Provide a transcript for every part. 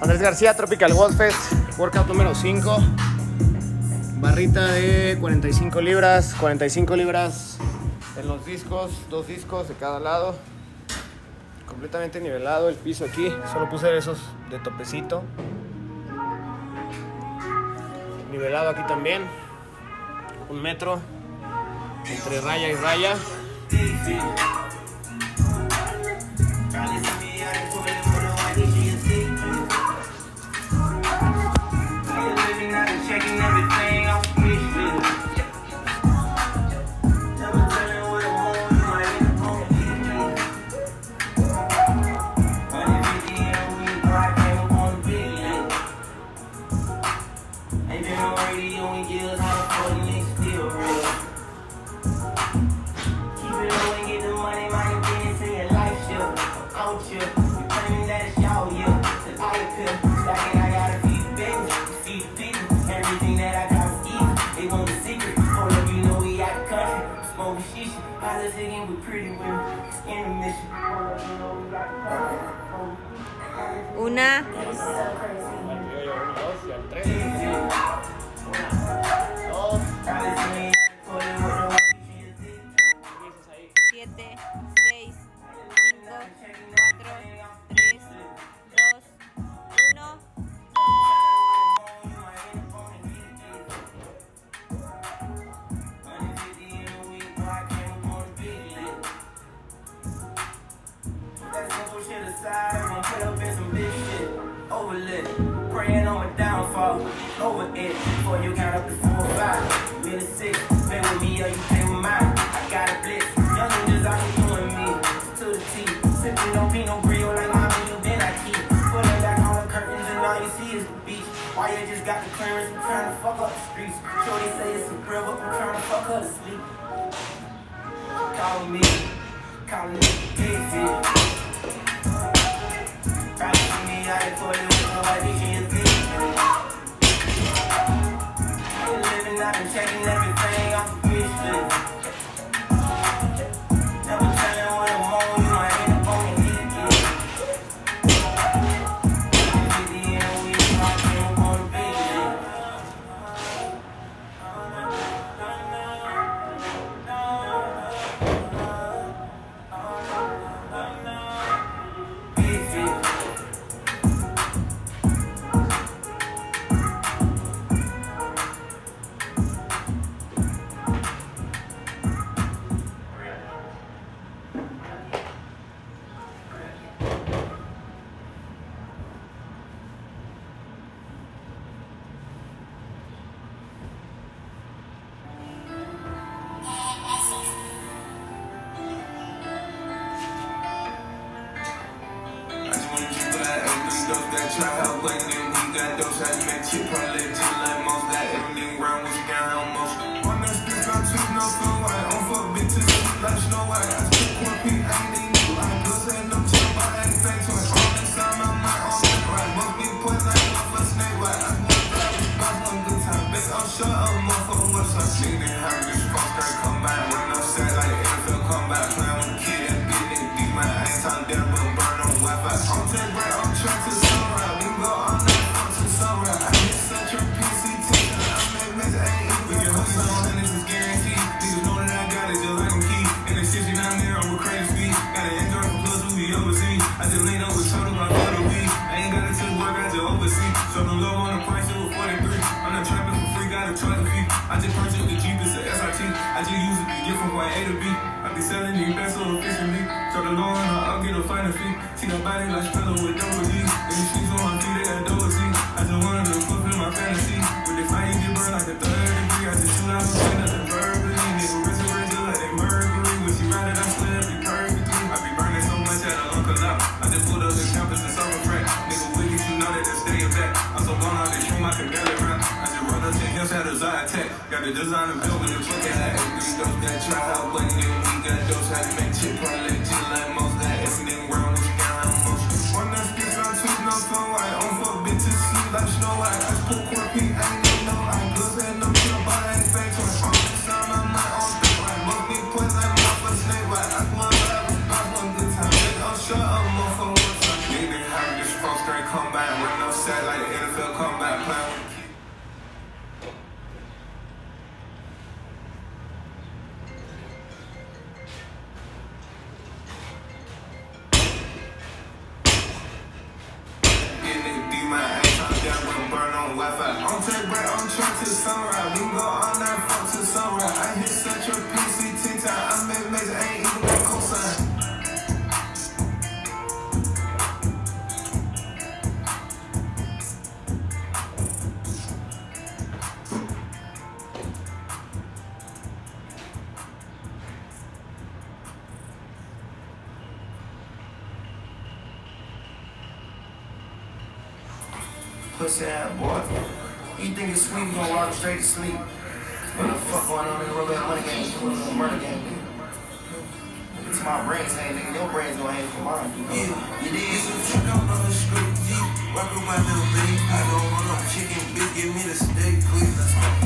Andrés García, Tropical World Fest, workout número 5. Barrita de 45 libras, 45 libras en los discos, dos discos de cada lado. Completamente nivelado el piso aquí, solo puse esos de topecito. Nivelado aquí también, un metro entre raya y raya. Una, Praying on my downfall, over it before you count up to four or five. Minute six, play with me or you play with mine. I got a blitz, young ninjas out here doing me to the T. Sipping on Pinot Grigio like mama, you been I keep. Pulling back on the curtains and all you see is the beach. Why you just got the clearance? I'm trying to fuck up the streets. Shorty say it's a but I'm trying to fuck her to sleep. Calling me, calling me, try help like them we got those I make shit probably just like most that overseas I just lean over total my photo weed. I ain't got it to work I just oversee. So I'm low on the price it was 43 I'm not trapping for free got a charge a fee I just purchased the Jeep it's a SRT I just use it to get from point A to B. I be selling these best so efficiently. So the low end I'll get a finer fee. See the body like Spiller with double D in the streets on my feet they got double T I just wanted to fulfill my fantasy Zod tech. Got the design and build with the fuck at everything dope that try out but then we got those how to make shit probably just like most that everything round was down most one that speaks on two no phone. I on fuck bitches sleep like Snow White. I put court P I ain't even know I'm good saying no chill but I ain't fake so it's all the time I'm not on thing right must be put like motherfucker snake right I want that I want good time. Bitch I'm sure I'm motherfucker up nigga have this phone straight combine. Running outside like the NFL combine. Playing sunrise. We go all night, fuck to sunrise. I hit such a PCT time. I made amazing, I ain't even got cosign. Pussy ass boy. You think it's sweet, you gonna walk straight to sleep. What the fuck going on in the real roulette money game? You want a murder game, nigga. It's my brains hang, nigga. Your brains gonna hang from mine. Yeah, You dig? It's a out on the street, with my little baby. I don't want no chicken, bitch. Give me the steak, please.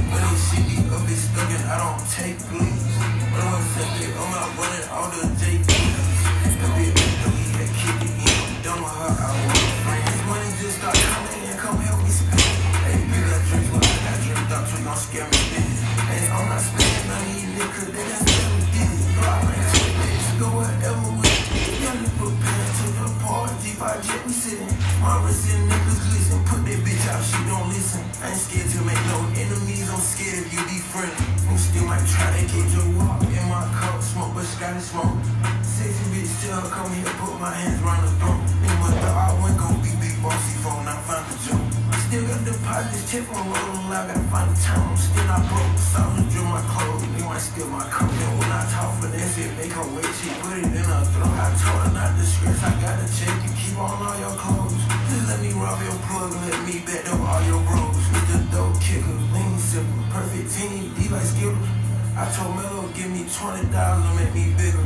When they see me up, it's stuck and I don't take, please. When I there, I'm out running all the JPs. I'm ain't shit. Go whatever with it. Young nigga prepare to the party, G5 jet, we sitting. My wrist and niggas listen, put that bitch out, she don't listen. I ain't scared to make no enemies, I'm scared if you be friendly. You still might try to catch your walk in my cup, smoke, but Scotty smoke. Sexy bitch, tell come here, put my hands round the throat. Nigga, thought I wasn't gon' be big bossy phone, I found a joke. Still got deposits, check on roll, I gotta find the time, I'm still not broke. To drill my clothes, they might steal my coat. Then when I talk for this, it make her wait, she put it in her throat. I told her not to stress, I gotta check you, keep on all your clothes. Let me rob your plug, let me bet up all your bros. With the dope kicker, lean simple, perfect team, D like Skittles. I told Melo, give me 20,000, make me bigger.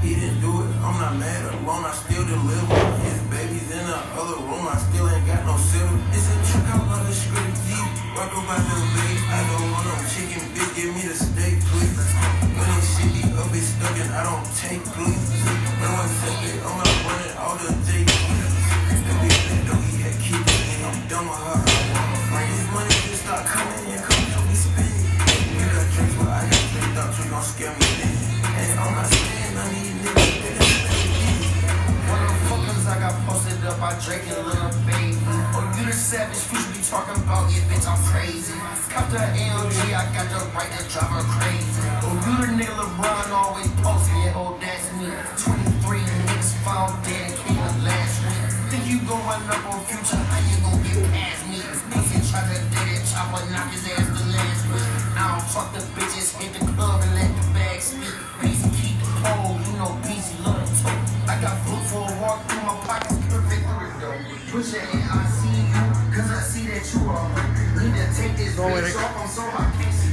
He didn't do it, I'm not mad alone, I still deliver. His baby's in the other room, I still ain't got no silver. It's a trick out on the script, deep. Up my little baby. I don't want no chicken, bitch, give me the steak, please. When they see me up, it's stuck and I don't take, please. Drake and Lil Baby. Oh, you the savage, you be talking about, yeah, bitch, I'm crazy. Cop the AMG, I got the right to drive her crazy. Oh, you the nigga LeBron always posting, yeah, oh, that's me. 23 niggas found dead the last week. Think you gon' run up on future, how you gon' it in, I see you, cause I see that you are. Need to take this bitch off, I'm so hot.